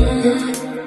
good.